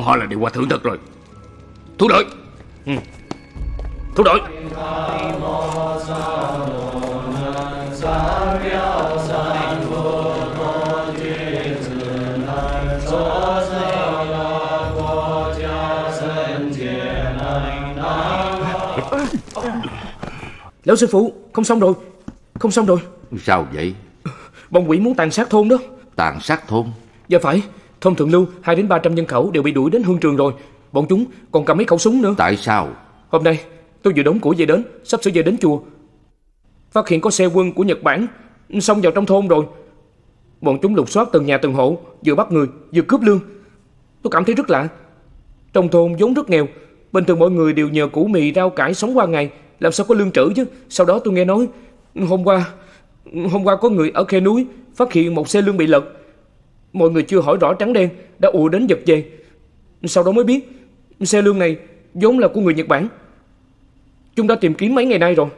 Bọn họ là điều hòa thượng thật rồi. Thu đội. Ừ. Thu đội. Lão sư phụ Không xong rồi. Không xong rồi. Sao vậy? Bọn quỷ muốn tàn sát thôn đó. Tàn sát thôn? Dạ phải Thôn Thượng Lưu 2 đến 300 nhân khẩu đều bị đuổi đến hương trường rồi. Bọn chúng còn cầm mấy khẩu súng nữa. Tại sao? Hôm nay tôi vừa đóng của về đến Sắp sửa về đến chùa. Phát hiện có xe quân của Nhật Bản Xông vào trong thôn rồi. Bọn chúng lục soát từng nhà từng hộ Vừa bắt người vừa cướp lương. Tôi cảm thấy rất lạ. Trong thôn vốn rất nghèo Bình thường mọi người đều nhờ củ mì rau cải sống qua ngày. Làm sao có lương trữ chứ? Sau đó tôi nghe nói Hôm qua Hôm qua có người ở khe núi Phát hiện một xe lương bị lật Mọi người chưa hỏi rõ trắng đen Đã ùa đến giật về Sau đó mới biết Xe lương này vốn là của người Nhật Bản. Chúng đã tìm kiếm mấy ngày nay rồi.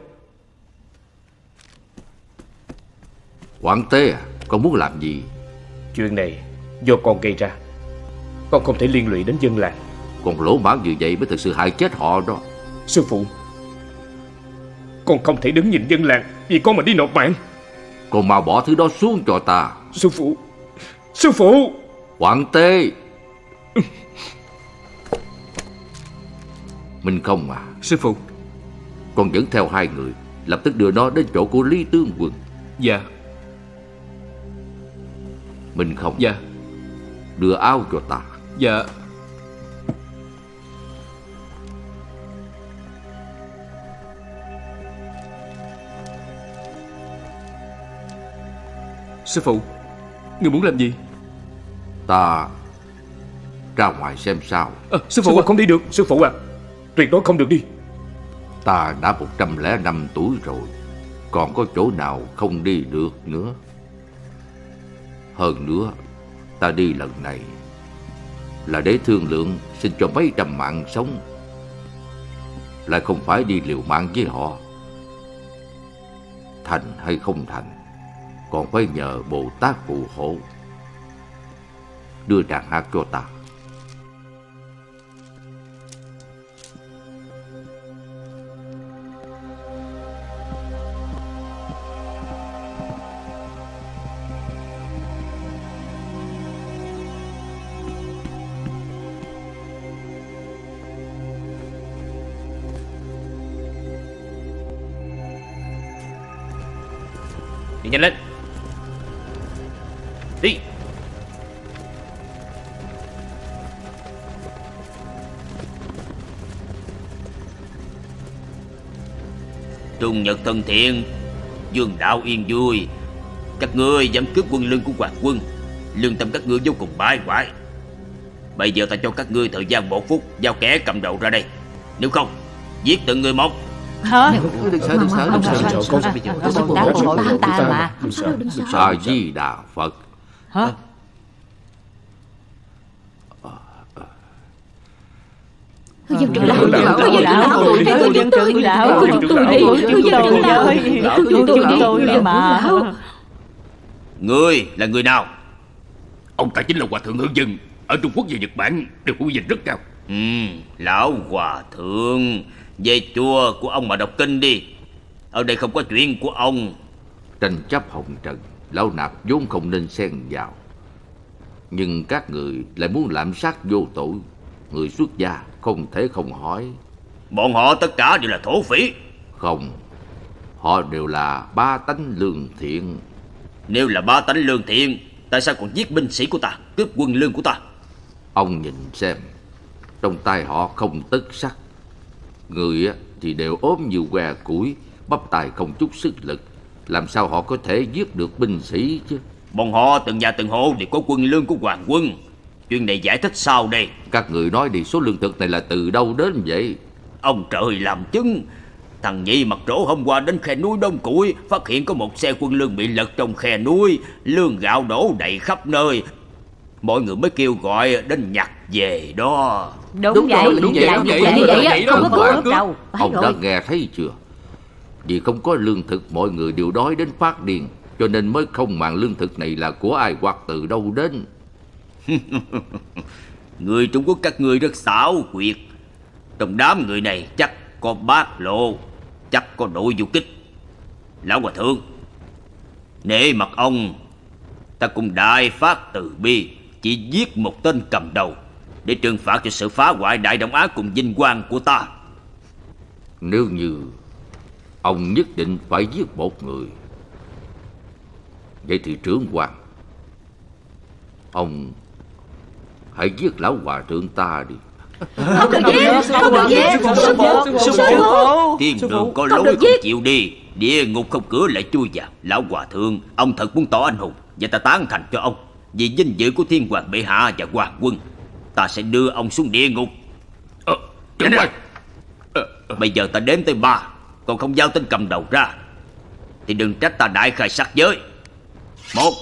Quảng Tế à Con muốn làm gì? Chuyện này do con gây ra. Con không thể liên lụy đến dân làng. Con lỗ mãn như vậy mới thực sự hại chết họ đó. Sư phụ Con không thể đứng nhìn dân làng Vì con mà đi nộp mạng. Con mau bỏ thứ đó xuống cho ta. Sư phụ Sư phụ! Quảng Tế Minh không à. Sư phụ! Con dẫn theo hai người Lập tức đưa nó đến chỗ của Lý Tướng Quân Dạ. Minh không. Dạ. Đưa áo cho ta. Dạ. Sư phụ Người muốn làm gì? Ta ra ngoài xem sao. À, Sư phụ à, không đi được Sư phụ à. Tuyệt đối không được đi. Ta đã 105 tuổi rồi Còn có chỗ nào không đi được nữa? Hơn nữa Ta đi lần này Là để thương lượng Xin cho mấy trăm mạng sống. Lại không phải đi liều mạng với họ. Thành hay không thành còn phải nhờ Bồ Tát phù hộ. Đưa đàn hát cho ta. Nhanh lên. Đi Trung Nhật thân thiện Dương đạo yên vui Các ngươi dám cướp quân lương của hoàng quân Lương tâm các ngươi vô cùng bái hoại Bây giờ ta cho các ngươi thời gian một phút Giao kẻ cầm đầu ra đây Nếu không Giết từng người một Hả? Đừng sợ, đừng sợ, đừng sợ, đừng sợ. Con bây giờ Con đã hỏi hắn ta mà A Di Đà Phật Hả? Dân trưởng lão, dân trưởng lão, dân trưởng lão, dân trưởng lão, của chúng tôi ơi, của chúng tôi mà. Ngươi là người nào? Ông ta chính là Hòa Thượng Hương Dân. Ở Trung Quốc và Nhật Bản đều có danh rất cao. Ừ, Lão Hòa Thượng Về chùa của ông mà đọc kinh đi. Ở đây không có chuyện của ông. Tranh chấp hồng trần Lão nạp vốn không nên xen vào. Nhưng các người lại muốn lạm sát vô tội. Người xuất gia không thể không hỏi. Bọn họ tất cả đều là thổ phỉ. Không Họ đều là ba tánh lương thiện. Nếu là ba tánh lương thiện Tại sao còn giết binh sĩ của ta Cướp quân lương của ta? Ông nhìn xem Trong tay họ không tất sắt Người thì đều ốm như que củi Bắp tài không chút sức lực Làm sao họ có thể giết được binh sĩ chứ Bọn họ từng nhà từng hộ đều có quân lương của hoàng quân Chuyện này giải thích sao đây Các người nói đi số lương thực này là từ đâu đến vậy Ông trời làm chứng Thằng Nhị mặt trổ hôm qua đến khe núi Đông Củi Phát hiện có một xe quân lương bị lật trong khe núi Lương gạo đổ đầy khắp nơi Mọi người mới kêu gọi đến nhặt về đó Đúng, Đúng vậy rồi, đúng vậy, đúng vậy, vậy, đúng vậy, vậy, không đúng có vậy. cướp đâu Phải Ông đã rồi nghe thấy chưa? Vì không có lương thực mọi người đều đói đến phát điên Cho nên mới không màng lương thực này là của ai hoặc từ đâu đến. Người Trung Quốc các ngươi rất xảo quyệt. Trong đám người này chắc có bác lộ Chắc có đội du kích. Lão Hòa Thượng Nể mặt ông Ta cùng đại phát từ bi Chỉ giết một tên cầm đầu Để trừng phạt cho sự phá hoại Đại Đông Á cùng vinh quang của ta. Nếu như Ông nhất định phải giết một người. Vậy thì trưởng quan Ông Hãy giết lão hòa thượng ta đi. Không được giết Không được giết. Sư phụ Sư phụ Thiên đường có không lối không chịu đi. Địa ngục không cửa lại chui vào. Lão Hòa Thượng Ông thật muốn tỏ anh hùng. Và ta tán thành cho ông. Vì danh dự của thiên hoàng bệ hạ và hoàng quân Ta sẽ đưa ông xuống địa ngục. Ờ, trưởng quan Bây giờ ta đếm tới ba Còn không giao tên cầm đầu ra. Thì đừng trách ta đại khai sát giới. Một.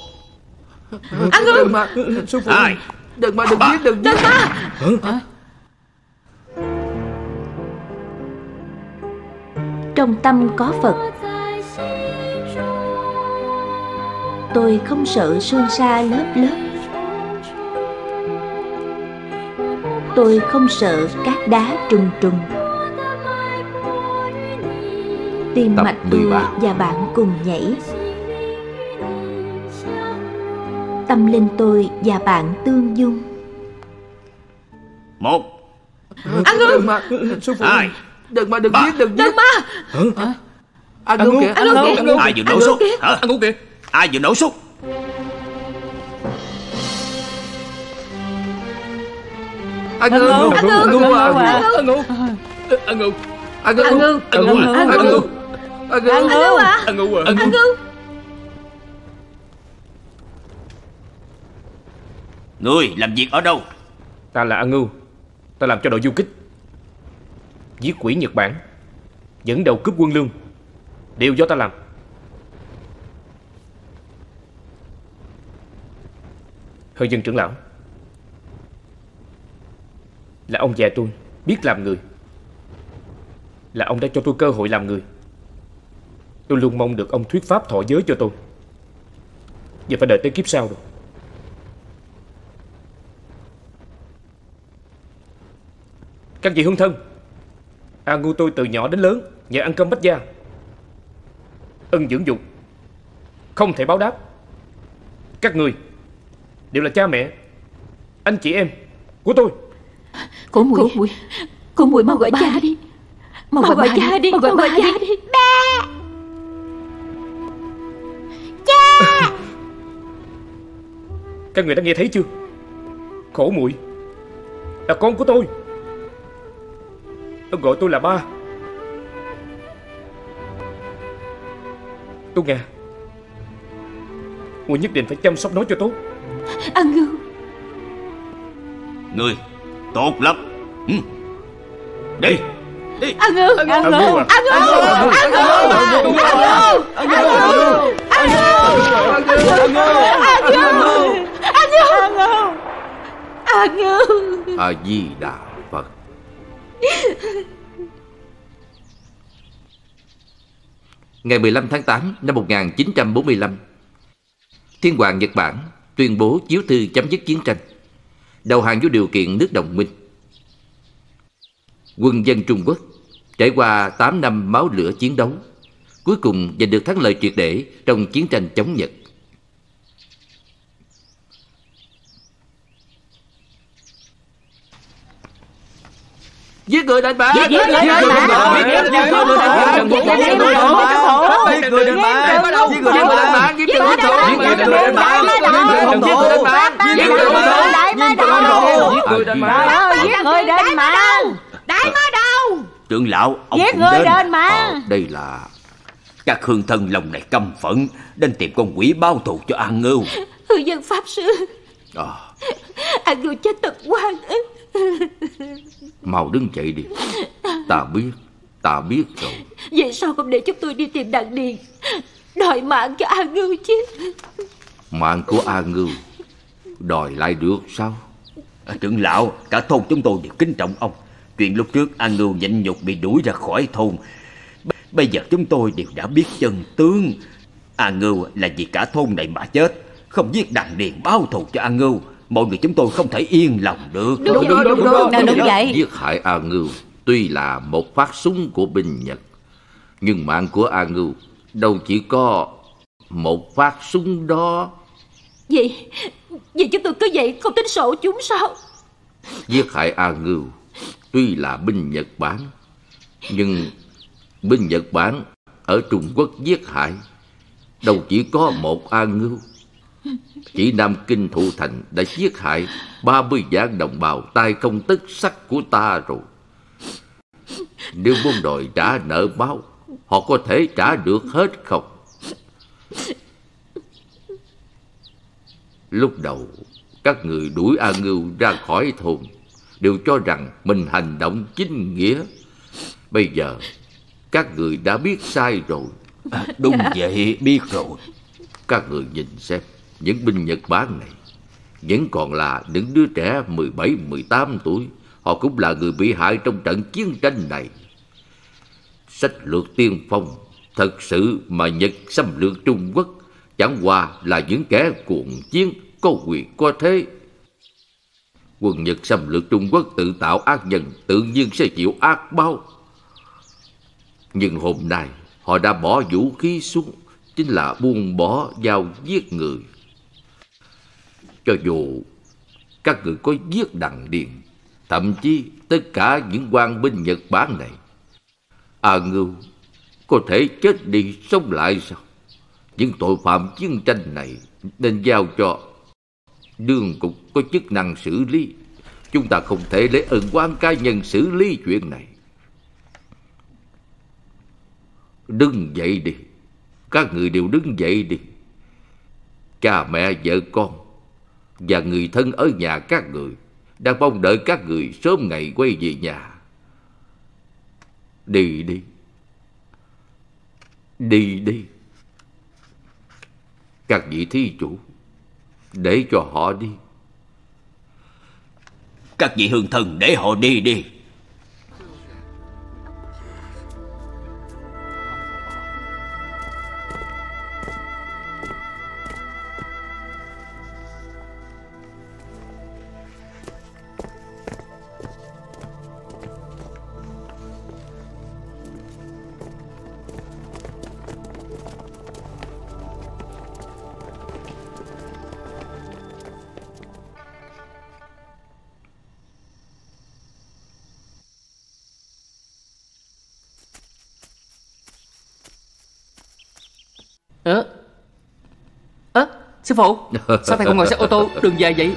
Ăn Đừng ương mà Sư phụ. Hai. Đừng mà đừng Ba. giết đừng giết. Trong tâm có phật. Tôi không sợ sương sa lớp lớp. Tôi không sợ cát đá trùng trùng tim Tập mạch tôi 13. và bạn cùng nhảy tâm linh tôi và bạn tương dung Một Ăn Đừng ương mà Sư phụ Hai Đừng mà đừng Ba. giết đừng giết Đừng mà Ăn ngô ngô, kìa ăn ngô kìa. Ai vừa nổ súng hả? Ăn ngủ kìa Ai vừa nổ súng Ăn Ăn ngô ngô, ăn ăn ngô ngô, ăn ngô Ăn ngủ Ăn ngủ ăn ngô Ăn ương à Ăn ngủ à? Ăn ương Người làm việc ở đâu? Ta là An Ngưu Ta làm cho đội du kích. Giết quỷ Nhật Bản. Dẫn đầu cướp quân lương. Đều do ta làm. Hơi dân trưởng lão. Là ông già tôi Biết làm người. Là ông đã cho tôi cơ hội làm người Tôi luôn mong được ông thuyết pháp thọ giới cho tôi. Giờ phải đợi tới kiếp sau rồi. Các vị hương thân A ngu tôi từ nhỏ đến lớn Nhờ ăn cơm bách gia. Ân dưỡng dục Không thể báo đáp. Các người Đều là cha mẹ Anh chị em Của tôi. Cô Mùi Cô Mùi Cô Mùi mau gọi cha đi. Mau gọi ba cha đi. Mau gọi ba cha đi Các người đã nghe thấy chưa Khổ muội Là con của tôi Nó gọi tôi là ba Tôi nghe Muội nhất định phải chăm sóc nó cho tốt Ăn ngưu Người tốt lắm ừ. Đi Đi Ăn ương Ăn An ương Ngưu à Ăn ương Ăn ương Ăn ương Ăn ương Ăn Phật A Di Đà Phật. Ngày 15 tháng 8 năm 1945 Thiên hoàng Nhật Bản tuyên bố chiếu thư chấm dứt chiến tranh, đầu hàng với điều kiện nước đồng minh. Quân dân Trung Quốc trải qua 8 năm máu lửa chiến đấu, cuối cùng giành được thắng lợi triệt để trong chiến tranh chống Nhật. Giết người đánh bả Giết người đánh bả. Giết người đánh bả Giết người đánh bả. Giết người đánh bả Giết người đánh bả Giết người đánh bả Giết người đánh bả Giết người đánh bả Giết người đánh bả Giết người đánh bả Giết người đến mà Đánh ở đâu Trưởng lão ông Giết người mà Ờ, Đây là Các hương thân lòng này căm phẫn Đến tìm con quỷ báo thù cho An Ngưu Hư dân Pháp Sư à, Ăn ngưu chết thật quan ức Mau đứng dậy đi. Ta biết Ta biết rồi. Vậy sao không để chúng tôi đi tìm đặng điền? Đòi mạng cho An ngưu chứ. Mạng của A Ngưu Đòi lại được sao? À, Trưởng lão Cả thôn chúng tôi đều kính trọng ông. Chuyện lúc trước An Ngưu nhịn nhục bị đuổi ra khỏi thôn. Bây giờ chúng tôi đều đã biết chân tướng. An Ngưu là vì cả thôn này mà chết Không giết đằng điền báo thù cho An Ngưu Mọi người chúng tôi không thể yên lòng được. Đúng đúng đúng, đúng, đúng, đúng, đúng, đúng vậy. Giết hại An Ngưu Tuy là một phát súng của binh Nhật Nhưng mạng của An Ngưu Đâu chỉ có một phát súng đó. Vậy Vậy chúng tôi cứ vậy không tính sổ chúng sao? Giết hại An Ngưu Tuy là binh Nhật Bản Nhưng binh Nhật Bản Ở Trung Quốc giết hại Đâu chỉ có một An Ngưu Chỉ Nam Kinh Thụ Thành đã giết hại ba mươi vạn đồng bào tay công tức sắc của ta rồi. Nếu muốn đòi trả nợ báo, họ có thể trả được hết không? Lúc đầu, các người đuổi A Ngưu ra khỏi thôn, đều cho rằng mình hành động chính nghĩa. Bây giờ, các người đã biết sai rồi. à, Đúng vậy, biết rồi. Các người nhìn xem, những binh Nhật Bản này vẫn còn là những đứa trẻ 17-18 tuổi. Họ cũng là người bị hại trong trận chiến tranh này. Sách lược tiên phong, thật sự mà Nhật xâm lược Trung Quốc chẳng qua là những kẻ cuồng chiến có quyền có thế. Quân Nhật xâm lược Trung Quốc tự tạo ác nhân, tự nhiên sẽ chịu ác báo. Nhưng hôm nay, họ đã bỏ vũ khí xuống, chính là buông bỏ dao giết người. Cho dù các người có giết đằng điền, thậm chí tất cả những quan binh Nhật Bản này, à A Ngưu có thể chết đi sống lại sao? Những tội phạm chiến tranh này nên giao cho đương cục có chức năng xử lý. Chúng ta không thể lấy ân quan cá nhân xử lý chuyện này. Đứng dậy đi. Các người đều đứng dậy đi. Cha mẹ vợ con và người thân ở nhà các người đang mong đợi các người sớm ngày quay về nhà. Đi đi. Đi đi. Các vị thí chủ, để cho họ đi. Các vị hương thần để họ đi đi. Sư phụ Sao thầy không ngồi xe ô tô đường dài vậy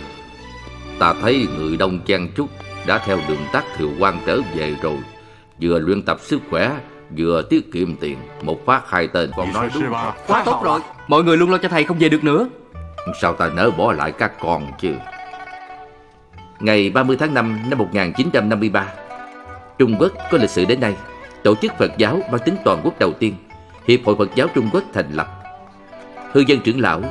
Ta thấy người đông chen chúc đã theo đường tắt thiều quan trở về rồi. Vừa luyện tập sức khỏe, vừa tiết kiệm tiền. Một phát hai tên còn nói đúng. Quá tốt rồi Mọi người luôn lo cho thầy không về được nữa Sao ta nỡ bỏ lại các con chứ? Ngày 30 tháng 5 năm 1953, Trung Quốc có lịch sử đến nay, tổ chức Phật giáo mang tính toàn quốc đầu tiên, Hiệp hội Phật giáo Trung Quốc thành lập. Hư dân trưởng lão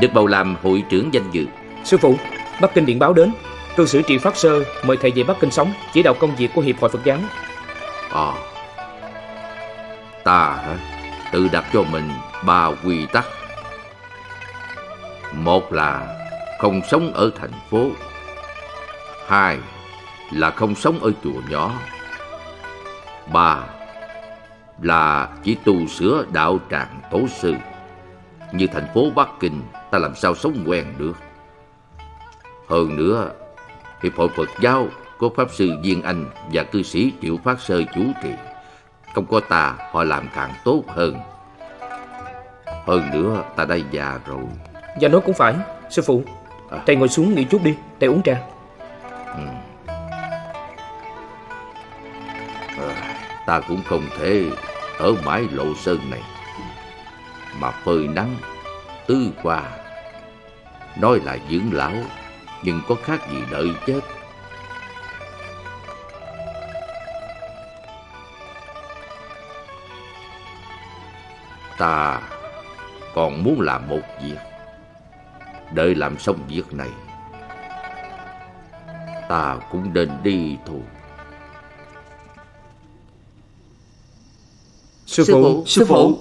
được bầu làm hội trưởng danh dự. Sư phụ Bắc Kinh điện báo đến Cư sử trị Pháp Sơ mời thầy về Bắc Kinh sống Chỉ đạo công việc của Hiệp hội Phật giáo À, ta hả? Tự đặt cho mình ba quy tắc. Một là không sống ở thành phố. Hai là không sống ở chùa nhỏ. Ba là chỉ tu sửa đạo tràng tổ sư. Như thành phố Bắc Kinh, ta làm sao sống quen được. Hơn nữa, Hiệp hội Phật giáo có Pháp Sư Viên Anh và cư sĩ Triệu Phát Sơ chủ trì. Không có ta, họ làm càng tốt hơn. Hơn nữa, ta đã già rồi. Và nói cũng phải Sư phụ Thầy ngồi xuống nghỉ chút đi Thầy uống trà Ta cũng không thể ở mãi lộ sơn này mà phơi nắng tư qua. Nói là dưỡng lão, nhưng có khác gì đợi chết. Ta còn muốn làm một việc. Đợi làm xong việc này, Ta cũng nên đi thôi. Sư phụ Sư phụ.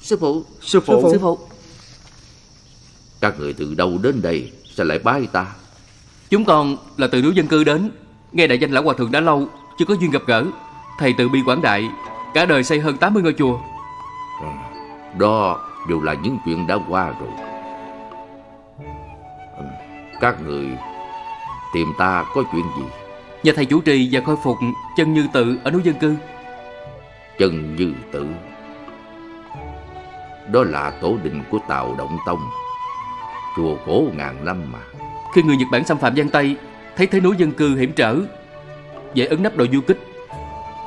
Sư phụ. Sư phụ. Sư phụ Các người từ đâu đến đây Sao lại bái ta? Chúng con là từ núi dân cư đến. Nghe đại danh lão hòa thượng đã lâu Chưa có duyên gặp gỡ. Thầy từ bi quảng đại Cả đời xây hơn 80 ngôi chùa. Đó đều là những chuyện đã qua rồi. Ừ, Các người tìm ta có chuyện gì? Nhờ thầy chủ trì và khôi phục chân như tự ở núi dân cư. Chân Như Tử Đó là tổ đình của Tào Động Tông Chùa cổ ngàn năm mà. Khi người Nhật Bản xâm phạm Giang Tây, Thấy thế núi dân cư hiểm trở, Dễ ấn nắp đội du kích.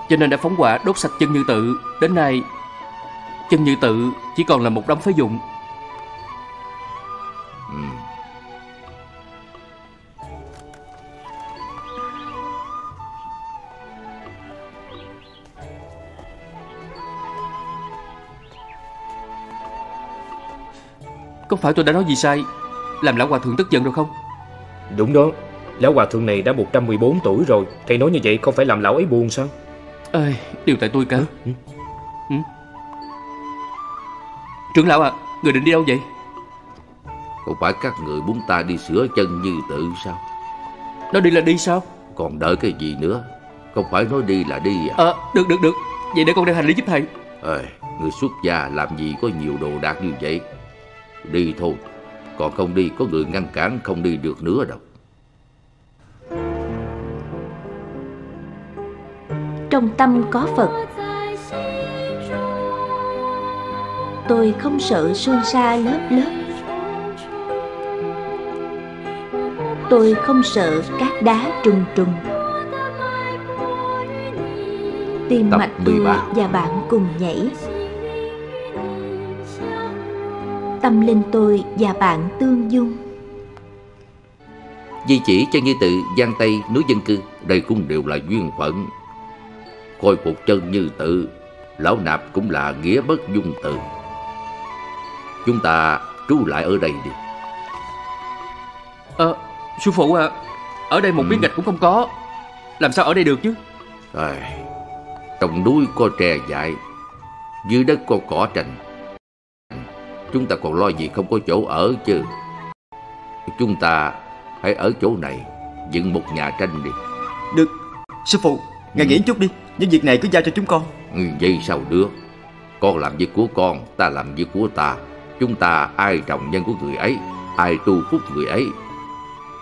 Cho nên đã phóng hỏa đốt sạch chân như tự. Đến nay, Chân như tự chỉ còn là một đống phế dụng. Có phải tôi đã nói gì sai. Làm lão hòa thượng tức giận rồi không? Đúng đó. Lão hòa thượng này đã 114 tuổi rồi. Thầy nói như vậy không phải làm lão ấy buồn sao? Ơi, Điều tại tôi cả. Ừ. Trưởng lão à Người định đi đâu vậy? Không phải các người muốn ta đi sửa chân Như Tử sao? Nó đi là đi sao? Còn đợi cái gì nữa? Không phải nói đi là đi à? Ờ được được được. Vậy để con đem hành lý giúp thầy. Ê, Người xuất gia làm gì có nhiều đồ đạc như vậy Đi thôi. Còn không đi có người ngăn cản không đi được nữa đâu. Trong tâm có Phật. Tôi không sợ sương sa lớp lớp. Tôi không sợ cát đá trùng trùng. Tim Tập mạch tôi 13. và bạn cùng nhảy Tâm linh tôi và bạn tương dung. Di chỉ chân Như Tự Giang Tây núi dân cư. Đây cũng đều là duyên phận. Khôi phục chân Như Tự Lão Nạp cũng là nghĩa bất dung từ. Chúng ta trú lại ở đây đi. Ờ Sư phụ à Ở đây một Ừ. miếng gạch cũng không có. Làm sao ở đây được chứ? Ai, Trong núi có tre dại Dưới đất có cỏ tranh Chúng ta còn lo gì không có chỗ ở chứ? Chúng ta hãy ở chỗ này Dựng một nhà tranh đi. Được Sư phụ Ngài nghĩ chút đi. Những việc này cứ giao cho chúng con. Ừ, Vậy sao được? Con làm việc của con Ta làm việc của ta. Chúng ta ai trọng nhân của người ấy Ai tu phúc người ấy?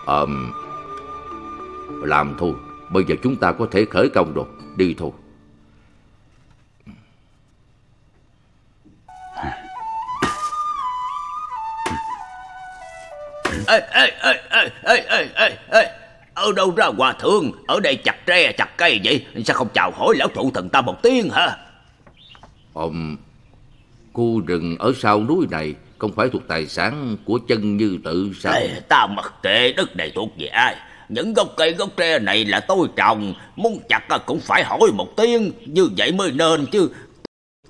Ờm, Làm thôi. Bây giờ chúng ta có thể khởi công rồi. Đi thôi Ê, ê, ê, ê, ê, ê, ê, ê. Ở đâu ra hòa thượng? Ở đây chặt tre chặt cây vậy? Sao không chào hỏi lão thụ thần ta một tiếng hả? Ông Khu rừng ở sau núi này Không phải thuộc tài sản của chân như tự sao? Ê, Ta mặc kệ đất này thuộc về ai? Những gốc cây gốc tre này là tôi trồng. Muốn chặt cũng phải hỏi một tiếng. Như vậy mới nên chứ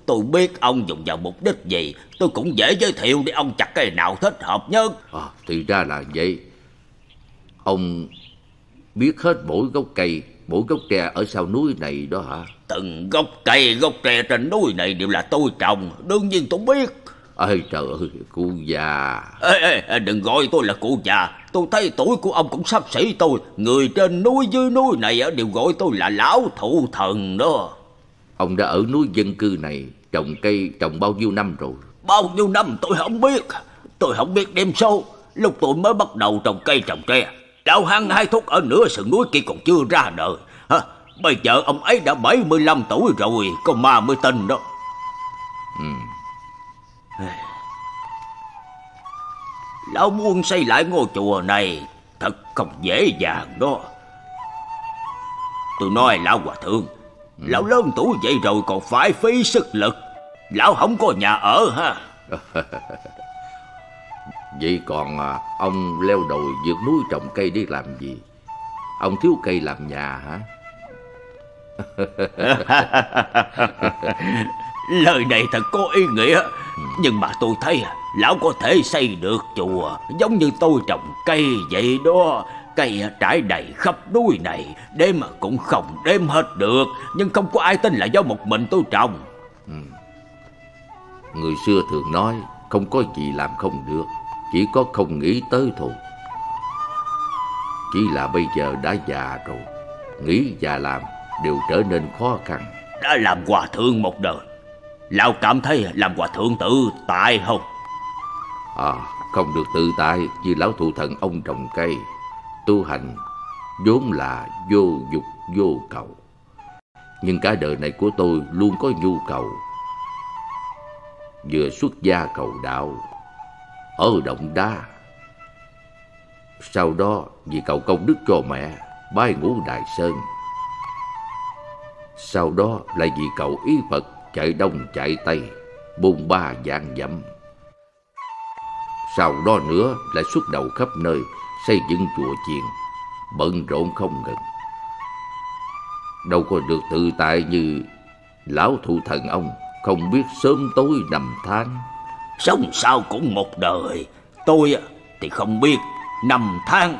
Tôi biết ông dùng vào mục đích gì. Tôi cũng dễ giới thiệu để ông chặt cây nào thích hợp nhất. À, Thì ra là vậy. Ông biết hết mỗi gốc cây Mỗi gốc tre ở sau núi này đó hả? Từng gốc cây gốc tre trên núi này đều là tôi trồng. Đương nhiên tôi biết. Ơi trời ơi cụ già. Ê, ê, ê, đừng gọi tôi là cụ già. Tôi thấy tuổi của ông cũng sắp xỉ tôi. Người trên núi dưới núi này đều gọi tôi là lão thụ thần đó. Ông đã ở núi dân cư này Trồng cây trồng bao nhiêu năm rồi? Bao nhiêu năm tôi không biết. Tôi không biết đêm sâu Lúc tôi mới bắt đầu trồng cây trồng tre Lão hăng hai thúc ở nửa sườn núi kia còn chưa ra đời. Hả? Bây giờ ông ấy đã 75 tuổi rồi Con ma mới tin đó. Ừ. Lão muốn xây lại ngôi chùa này Thật không dễ dàng đó. Tôi nói lão hòa thượng Lão lớn tuổi vậy rồi còn phải phí sức lực Lão không có nhà ở ha? Vậy còn à, ông leo đồi vượt núi trồng cây để làm gì? Ông thiếu cây làm nhà hả? Lời này thật có ý nghĩa. Nhưng mà tôi thấy Lão có thể xây được chùa Giống như tôi trồng cây vậy đó. Cây trải đầy khắp núi này Đêm cũng không đêm hết được. Nhưng không có ai tin là do một mình tôi trồng. Ừ. Người xưa thường nói Không có gì làm không được Chỉ có không nghĩ tới thôi. Chỉ là bây giờ đã già rồi Nghĩ và làm đều trở nên khó khăn. Đã làm hòa thượng một đời Lão cảm thấy làm hòa thượng tự tại không? À không được tự tại Như lão thụ thần ông trồng cây Tu hành vốn là vô dục vô cầu. Nhưng cả đời này của tôi luôn có nhu cầu Vừa xuất gia cầu đạo. Ở động đa. Sau đó, vì cầu công đức cho mẹ Bái ngũ đại sơn. Sau đó lại vì cầu ý Phật Chạy đông chạy tây Bôn ba dạng dặm. Sau đó nữa lại xuất đầu khắp nơi, Xây dựng chùa chiền, Bận rộn không ngừng. Đâu có được tự tại như Lão thụ thần ông. Không biết sớm tối nằm than Sống sao cũng một đời. Tôi thì không biết Nằm than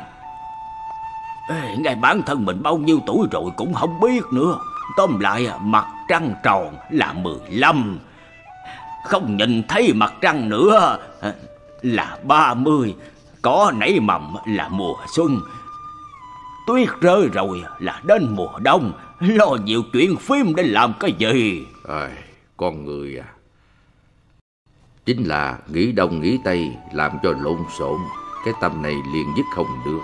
ngay bản thân mình bao nhiêu tuổi rồi cũng không biết nữa. Tóm lại mặt trăng tròn là 15 Không nhìn thấy mặt trăng nữa là 30 Có nảy mầm là mùa xuân. Tuyết rơi rồi là đến mùa đông. Lo nhiều chuyện phim để làm cái gì? À, con người à Chính là nghĩ đông nghĩ tây Làm cho lộn xộn Cái tâm này liền dứt không được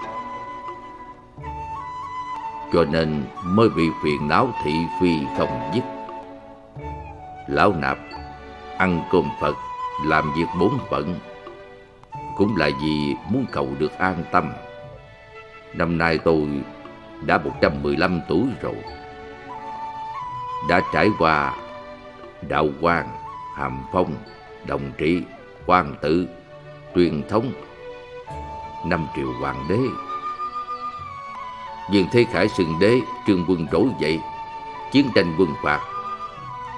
cho nên mới bị phiền não thị phi không dứt. Lão nạp ăn cơm Phật, làm việc bốn phận, cũng là vì muốn cầu được an tâm. Năm nay tôi đã 115 tuổi rồi. Đã trải qua đạo quang, hàm phong, đồng trị, quan tử, truyền thống, năm triều hoàng đế. Dương Thế Khải sừng đế trương quân trỗi dậy Chiến tranh quân phạt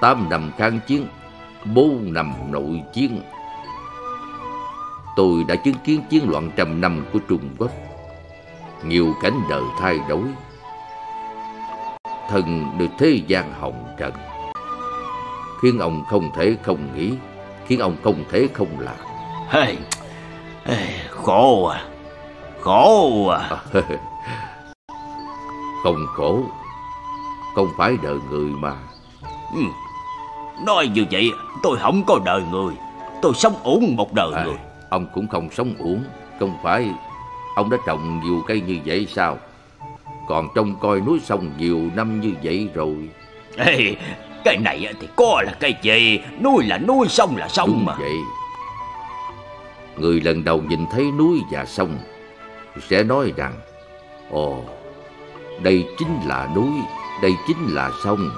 Tám năm kháng chiến Bốn năm nội chiến. Tôi đã chứng kiến chiến loạn trăm năm của Trung Quốc. Nhiều cảnh đời thay đổi. Thần được thế gian hồng trần. Khiến ông không thể không nghĩ Khiến ông không thể không làm. Hey, hey, Khổ à Khổ à. Không khổ Không phải đời người mà. Ừ. Nói như vậy tôi không có đời người Tôi sống uổng một đời à, người. Ông cũng không sống uổng Không phải ông đã trồng nhiều cây như vậy sao? Còn trông coi núi sông nhiều năm như vậy rồi. Ê, Cái này thì có là cái gì Núi là núi sông là sông Đúng mà vậy Người lần đầu nhìn thấy núi và sông Sẽ nói rằng Ồ đây chính là núi, đây chính là sông.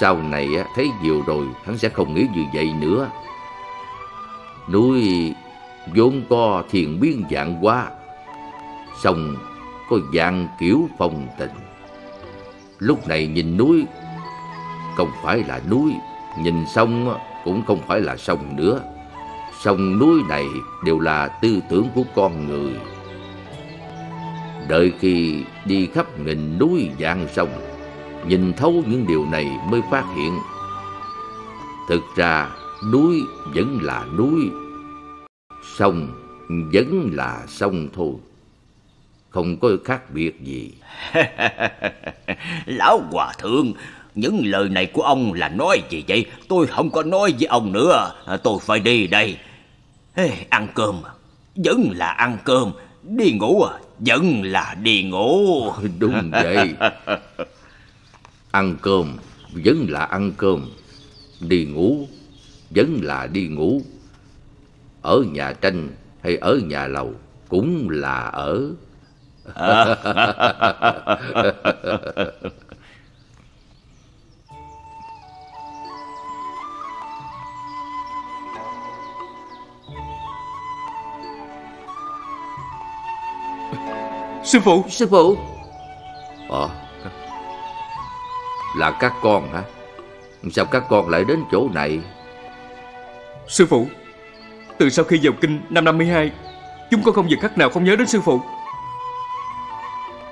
Sau này thấy nhiều rồi, hắn sẽ không nghĩ như vậy nữa. Núi vốn có thiền biến dạng quá, sông có dạng kiểu phong tình. Lúc này nhìn núi không phải là núi, nhìn sông cũng không phải là sông nữa. Sông núi này đều là tư tưởng của con người. Đợi khi đi khắp nghìn núi vạn sông Nhìn thấu những điều này mới phát hiện Thực ra núi vẫn là núi Sông vẫn là sông thôi Không có khác biệt gì Lão Hòa Thượng những lời này của ông là nói gì vậy? Tôi không có nói với ông nữa. Tôi phải đi đây. Ăn cơm. Vẫn là ăn cơm. Đi ngủ à? Vẫn là đi ngủ. Đúng vậy. Ăn cơm. Vẫn là ăn cơm. Đi ngủ. Vẫn là đi ngủ. Ở nhà tranh hay ở nhà lầu Cũng là ở Sư phụ. Sư phụ. Ờ. Là các con hả? Sao các con lại đến chỗ này? Sư phụ Từ sau khi vào kinh năm 52 Chúng con không việc khắc nào không nhớ đến sư phụ.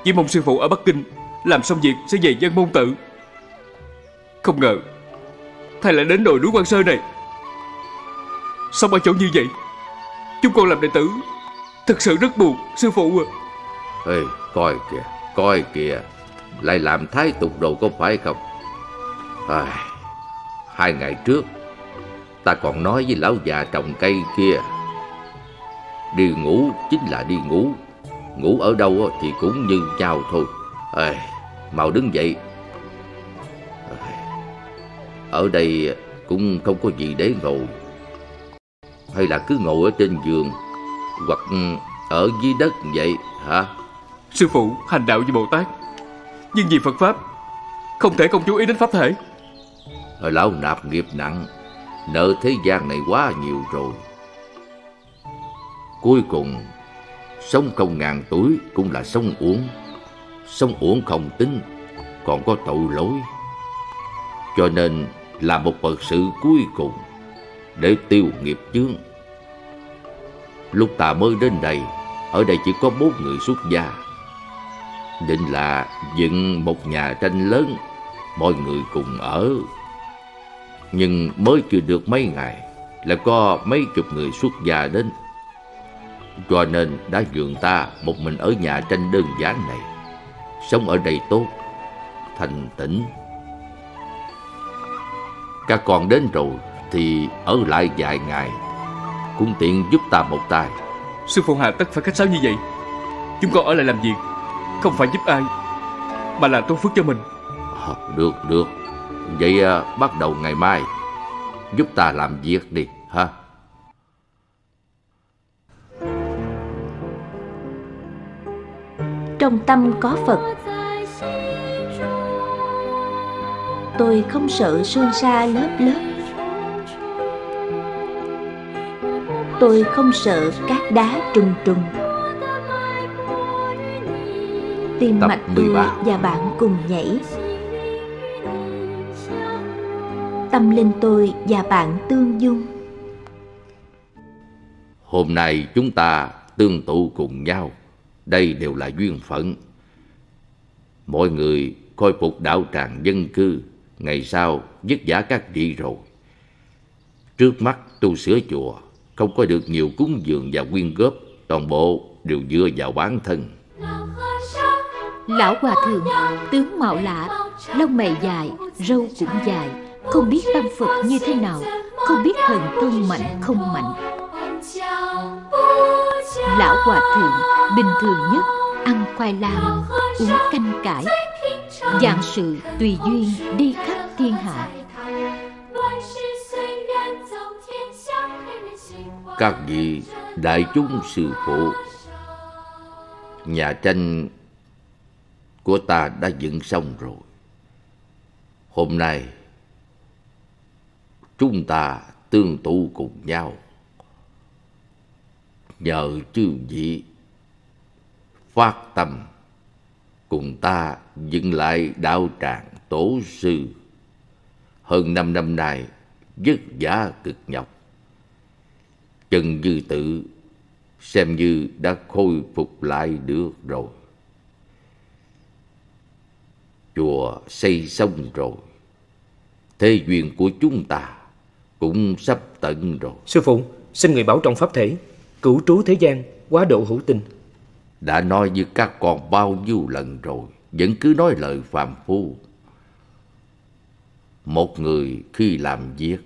Chỉ mong sư phụ ở Bắc Kinh Làm xong việc sẽ về dân môn tự. Không ngờ Thầy lại đến đồi núi Quan Sơn này. Sống ở chỗ như vậy Chúng con làm đệ tử Thật sự rất buồn sư phụ à Ê, coi kìa, coi kìa. Lại làm thái tục đồ có phải không? À, Hai ngày trước Ta còn nói với lão già trồng cây kia Đi ngủ chính là đi ngủ. Ngủ ở đâu thì cũng như nhau thôi. À, Mau đứng dậy. Ở đây cũng không có gì để ngồi. Hay là cứ ngồi ở trên giường Hoặc ở dưới đất vậy hả? Sư phụ hành đạo như Bồ Tát. Nhưng vì Phật Pháp, Không thể không chú ý đến Pháp thể. Lão nạp nghiệp nặng, Nợ thế gian này quá nhiều rồi. Cuối cùng, Sống không ngàn tuổi cũng là sống uổng. Sống uổng không tính, Còn có tội lỗi. Cho nên là một vật sự cuối cùng Để tiêu nghiệp chướng. Lúc ta mới đến đây, Ở đây chỉ có bốn người xuất gia. Định là dựng một nhà tranh lớn, Mọi người cùng ở. Nhưng mới chưa được mấy ngày Là có mấy chục người xuất gia đến. Cho nên đã dường ta một mình ở nhà tranh đơn giản này, Sống ở đây tốt Thành tĩnh Các con đến rồi Thì ở lại vài ngày, Cũng tiện giúp ta một tay. Sư phụ hạ tất phải khách sáo như vậy. Chúng con ở lại làm việc. Không phải giúp ai Mà là tôn phước cho mình. À, Được được. Vậy à, bắt đầu ngày mai. Giúp ta làm việc đi ha. Trong tâm có Phật. Tôi không sợ sương sa lớp lớp. Tôi không sợ cát đá trùng trùng Tim Tập mạch tôi 13. và bạn cùng nhảy. Tâm linh tôi và bạn tương dung. Hôm nay chúng ta tương tụ cùng nhau. Đây đều là duyên phận. Mọi người khôi phục đạo tràng dân cư Ngày sau dứt giả các vị rồi. Trước mắt tu sửa chùa Không có được nhiều cúng dường và quyên góp Toàn bộ đều dựa vào bản thân Lão hòa thượng, Tướng mạo lạ, Lông mày dài, Râu cũng dài. Không biết tâm Phật như thế nào, Không biết thần thông mạnh không mạnh. Lão hòa thượng, Bình thường nhất, Ăn khoai lang, Uống canh cải. Dạng sự tùy duyên Đi khắp thiên hạ. Các vị đại chúng sư phụ, Nhà tranh của ta đã dựng xong rồi. Hôm nay, Chúng ta tương tụ cùng nhau. Nhờ chư vị Phát tâm Cùng ta dựng lại đạo tràng tổ sư. Hơn năm năm nay vất vả cực nhọc. Trần Dư Tự xem như đã khôi phục lại được rồi. Chùa xây xong rồi. Thế duyên của chúng ta cũng sắp tận rồi. Sư phụ Xin người bảo trọng pháp thể Cửu trú thế gian Quá độ hữu tình Đã nói với các con bao nhiêu lần rồi, vẫn cứ nói lời phàm phu. Một người khi làm việc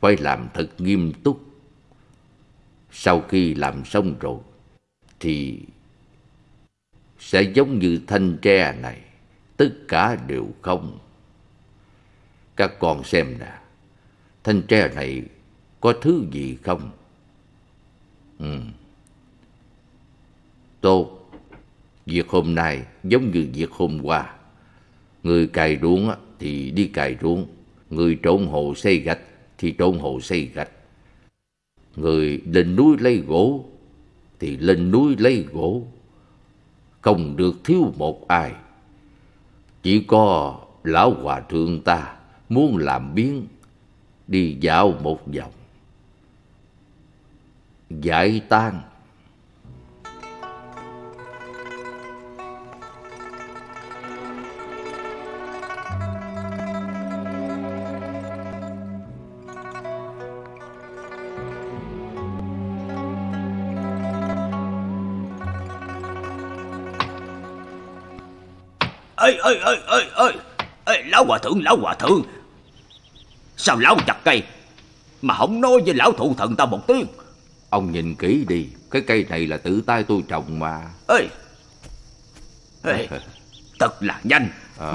phải làm thật nghiêm túc. Sau khi làm xong rồi thì sẽ giống như thanh tre này, tất cả đều không. Các con xem nè, thanh tre này có thứ gì không? Ừ. Tốt, việc hôm nay giống như việc hôm qua. Người cày ruộng thì đi cày ruộng, người trộn hồ xây gạch thì trộn hồ xây gạch. Người lên núi lấy gỗ thì lên núi lấy gỗ. Không được thiếu một ai. Chỉ có lão hòa thượng ta muốn làm biến, đi dạo một vòng. Giải tan lão hòa thượng lão hòa thượng. Sao lão chặt cây? Mà không nói với lão thụ thần ta một tiếng. Ông nhìn kỹ đi Cái cây này là tự tay tôi trồng mà. Ê! Ê! Thật là nhanh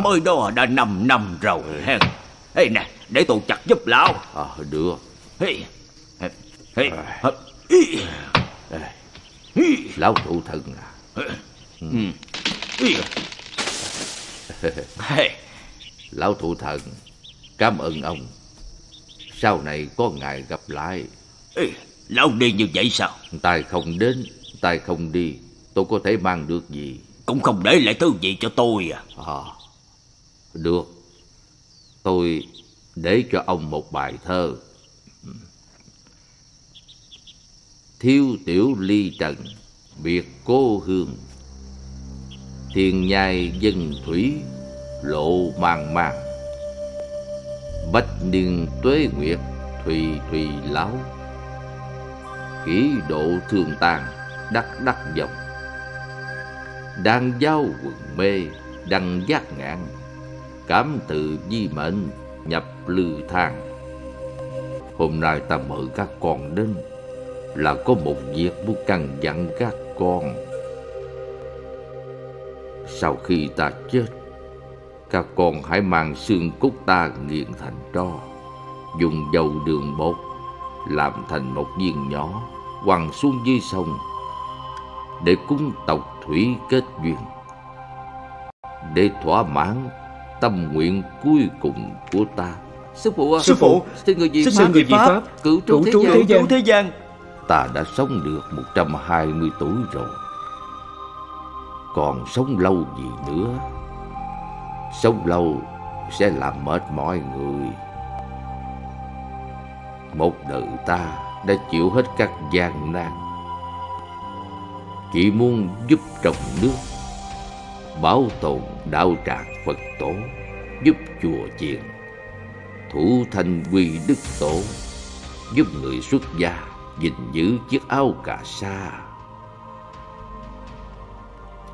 mới đó đã năm năm rồi hen. Ê nè để tôi chặt giúp lão. À, được. Ê ê ê! Ê. lão thụ thần à? Ừ. Hey. Lão thụ thần. Cảm ơn ông. Sau này có ngày gặp lại. Ê, Lão đi như vậy sao? Tài không đến Tài không đi. Tôi có thể mang được gì? Cũng không để lại thứ gì cho tôi à, à Được. Tôi để cho ông một bài thơ. Thiếu tiểu ly trần Biệt cô hương. Thiên nhai dân thủy lộ mang mang Bách niên tuế nguyệt thùy thùy lão, Kỷ độ thường tàn đắc đắc vọng, Đang giao quần mê đăng giác ngạn. Cảm tự di mệnh nhập lư thang. Hôm nay ta mời các con đến Là có một việc muốn căn dặn các con. Sau khi ta chết các con hãy mang xương cốt ta nghiền thành tro Dùng dầu đường bột Làm thành một viên nhỏ Quăng xuống dưới sông Để cúng tộc thủy kết duyên. Để thỏa mãn tâm nguyện cuối cùng của ta. Sư phụ à Sư phụ Xin người gì Xin người gì Pháp? Cửu trú trú thế gian. Cứu thế gian. Ta đã sống được 120 tuổi rồi. Còn sống lâu gì nữa sống lâu sẽ làm mệt mỏi người. Một đời ta đã chịu hết các gian nan. Chỉ muốn giúp trồng nước, bảo tồn đạo tràng phật tổ, giúp chùa chiền, thủ thành quy đức tổ, giúp người xuất gia gìn giữ chiếc áo cà sa.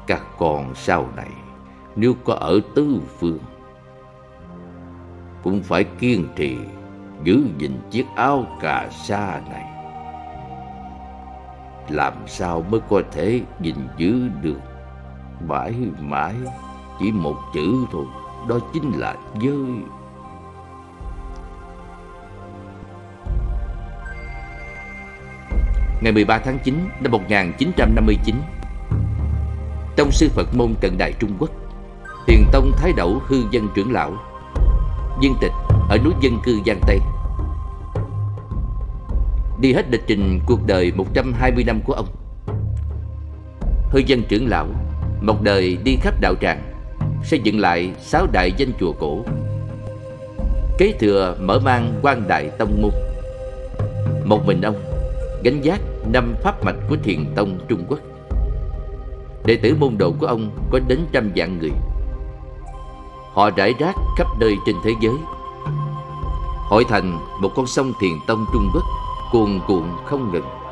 Các con sau này nếu có ở tứ phương, cũng phải kiên trì giữ gìn chiếc áo cà sa này. Làm sao mới có thể gìn giữ được? Mãi mãi, chỉ một chữ thôi, đó chính là giới. Ngày 13 tháng 9 năm 1959 Tông sư Phật môn cận đại Trung Quốc Thiền Tông Thái Đẩu Hư Dân Trưởng Lão. Viên tịch ở núi dân cư Giang Tây. Đi hết lịch trình cuộc đời 120 năm của ông. Hư Dân Trưởng Lão, Một đời đi khắp đạo tràng, Xây dựng lại sáu đại danh chùa cổ. Kế thừa mở mang quan đại tông môn. Một mình ông gánh giác năm pháp mạch của thiền tông Trung Quốc. Đệ tử môn đồ của ông có đến trăm vạn người. Họ rải rác khắp nơi trên thế giới. Hội thành một con sông thiền tông Trung Quốc Cuồn cuộn không ngừng.